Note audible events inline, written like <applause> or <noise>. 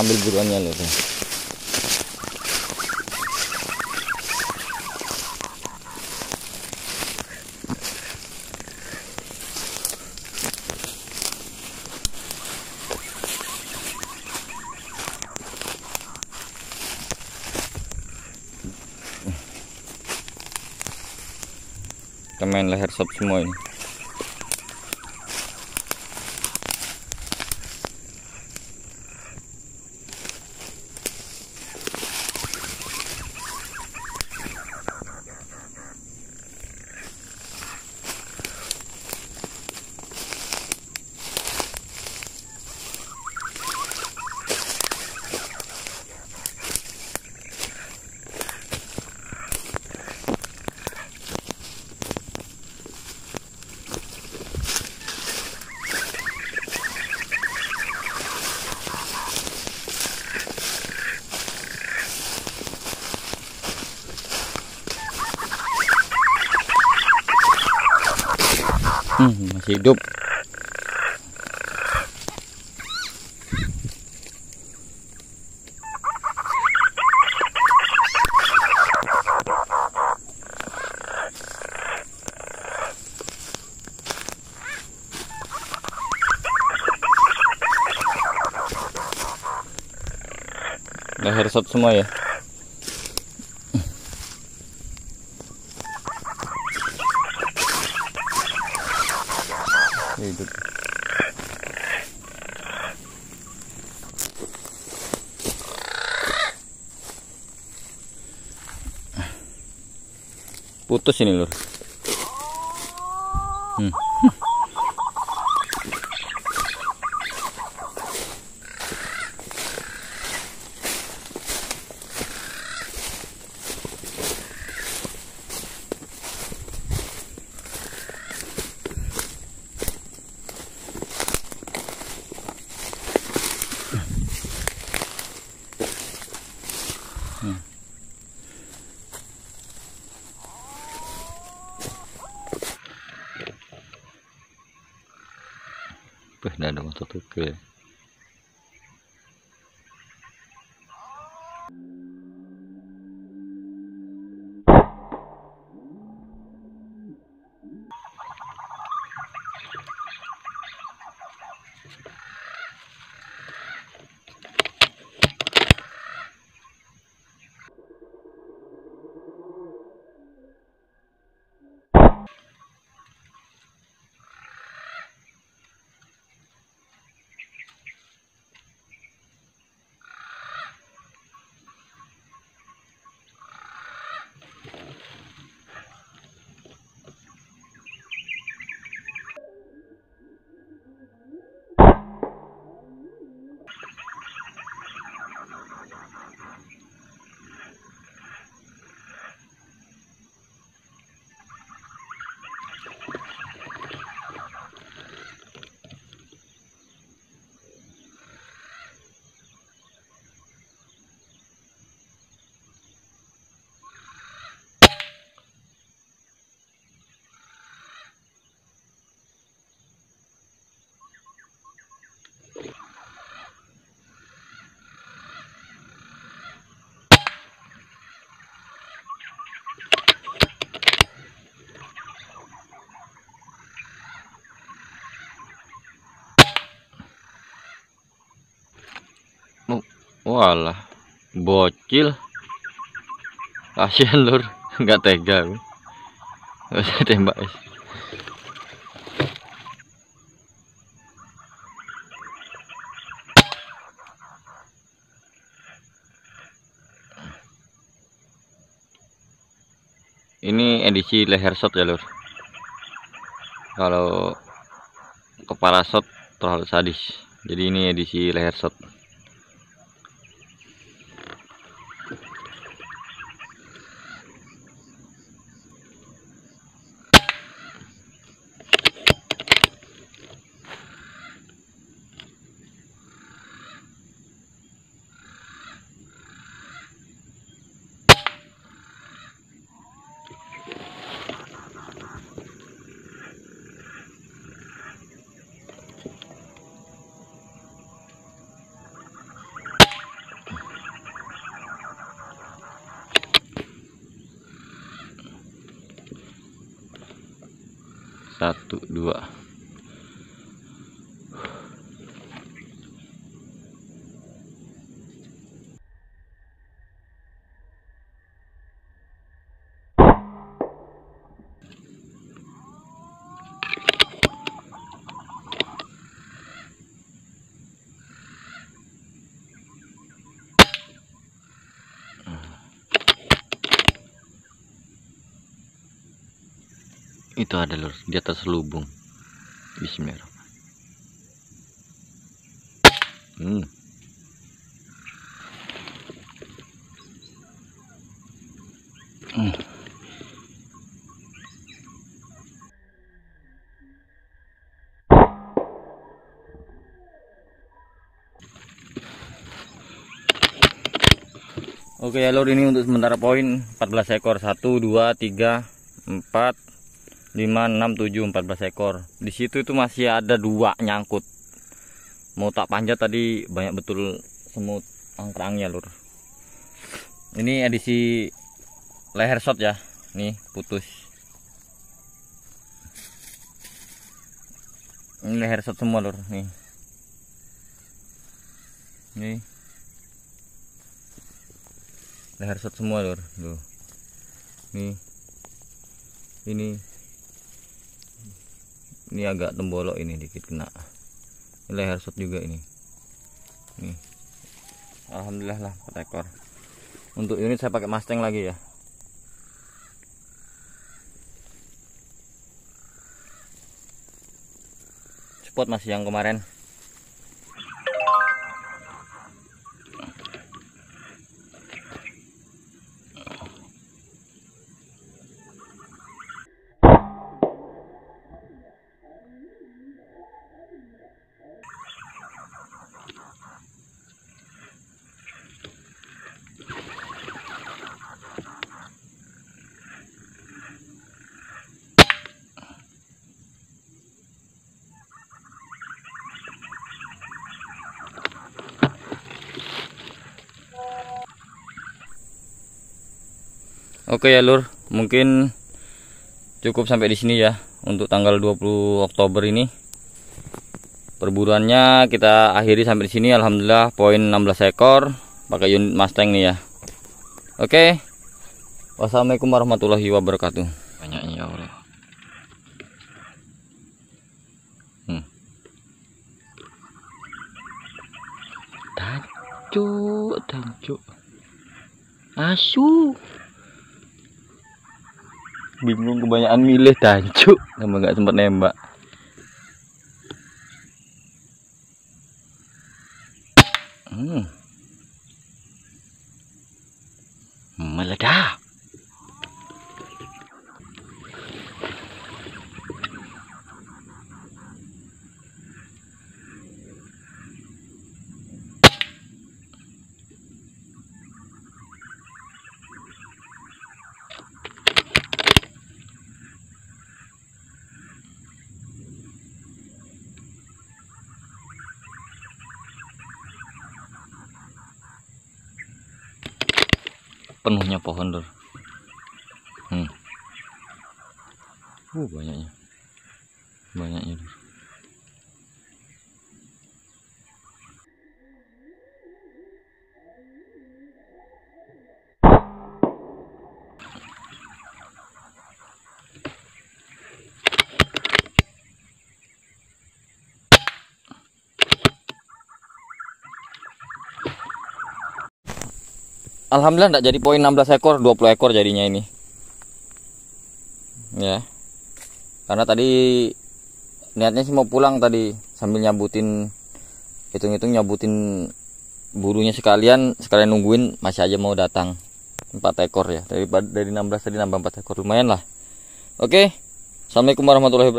ambil buruannya lur kita main leher sob semua ini Hmm, masih hidup. Leher sop semua ya. Hidup putus ini lur hmm. Wah, nggak ada motor tuh Walah, bocil. Kasihan lur, <laughs> nggak tega. Nggak usah tembak. Ini edisi leher shot ya lur. Kalau kepala shot terlalu sadis. Jadi ini edisi leher shot. Satu dua itu ada lur di atas lubung. Bismillahirrahmanirrahim hmm. Hmm. Oke ya lur ini untuk sementara poin. 14 ekor. 1 2 3 4 5 6 7 14 ekor. Di situ itu masih ada dua nyangkut. Mau tak panjat tadi banyak betul semut angkrangnya lur. Ini edisi leher shot ya. Nih putus. Ini leher shot semua lur. Nih. Nih. Leher shot semua lur. Tuh. Nih. Ini ini agak tembolok ini dikit kena. Ini leher shot juga ini. Nih. Alhamdulillah lah 4 ekor. Untuk unit saya pakai Mustang lagi ya. Spot masih yang kemarin Oke ya lur, mungkin cukup sampai di sini ya untuk tanggal 20 Oktober ini. Perburuannya kita akhiri sampai di sini alhamdulillah poin 16 ekor pakai unit Mustang nih ya. Oke. Wassalamualaikum warahmatullahi wabarakatuh. Banyaknya ya Allah. Hmm. Tancuk, tancuk. Asu bingung kebanyakan milih dancuk sama nggak sempat nembak hmm. meledak penuhnya pohon lur hmm. uh banyaknya. Banyaknya lur Alhamdulillah tidak jadi poin 16 ekor 20 ekor jadinya ini. Ya. Karena tadi niatnya sih mau pulang tadi sambil nyabutin hitung-hitung nyabutin burunya sekalian sekalian nungguin masih aja mau datang. 4 ekor ya. Dari dari 16 tadi nambah 4 ekor. Lumayan lah. Oke. Assalamualaikum warahmatullahi wabarakatuh